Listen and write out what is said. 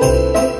Música